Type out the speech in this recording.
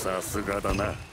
さすがだな。